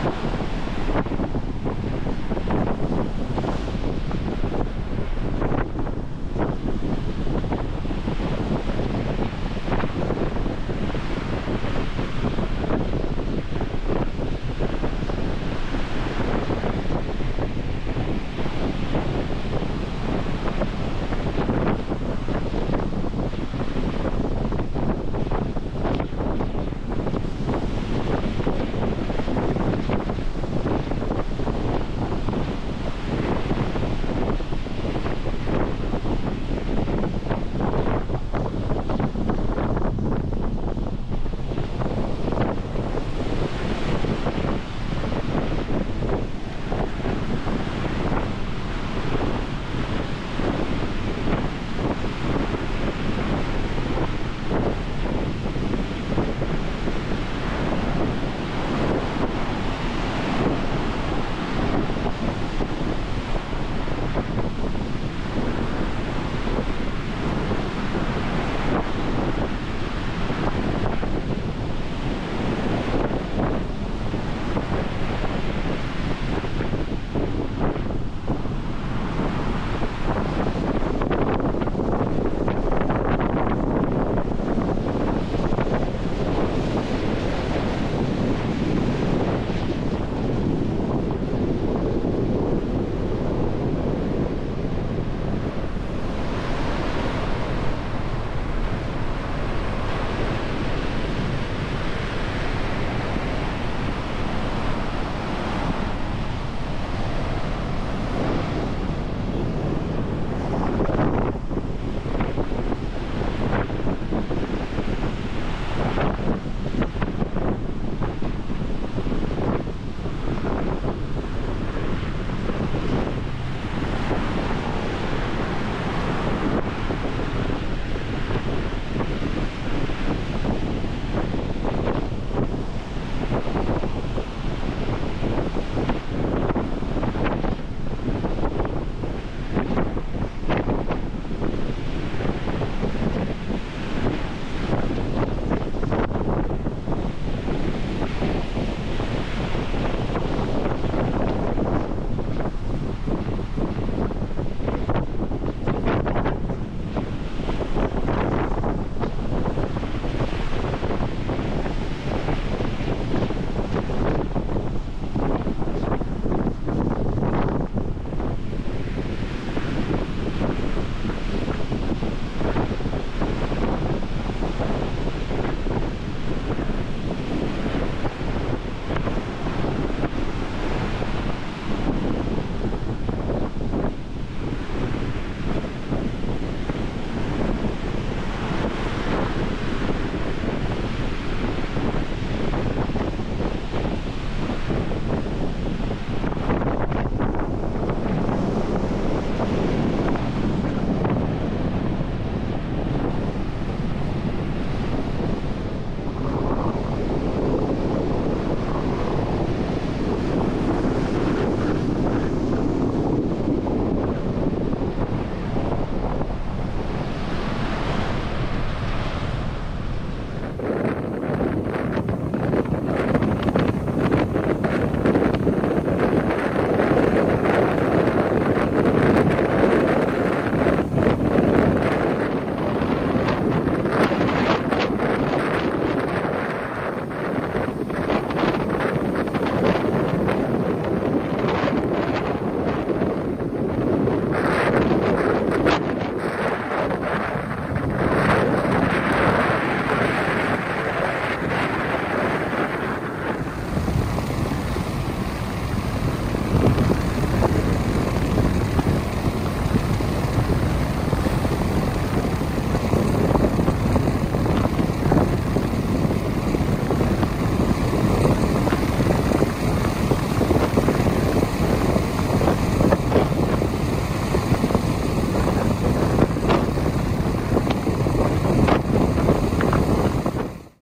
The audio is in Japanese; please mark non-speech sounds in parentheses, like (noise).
ハハハ (laughs)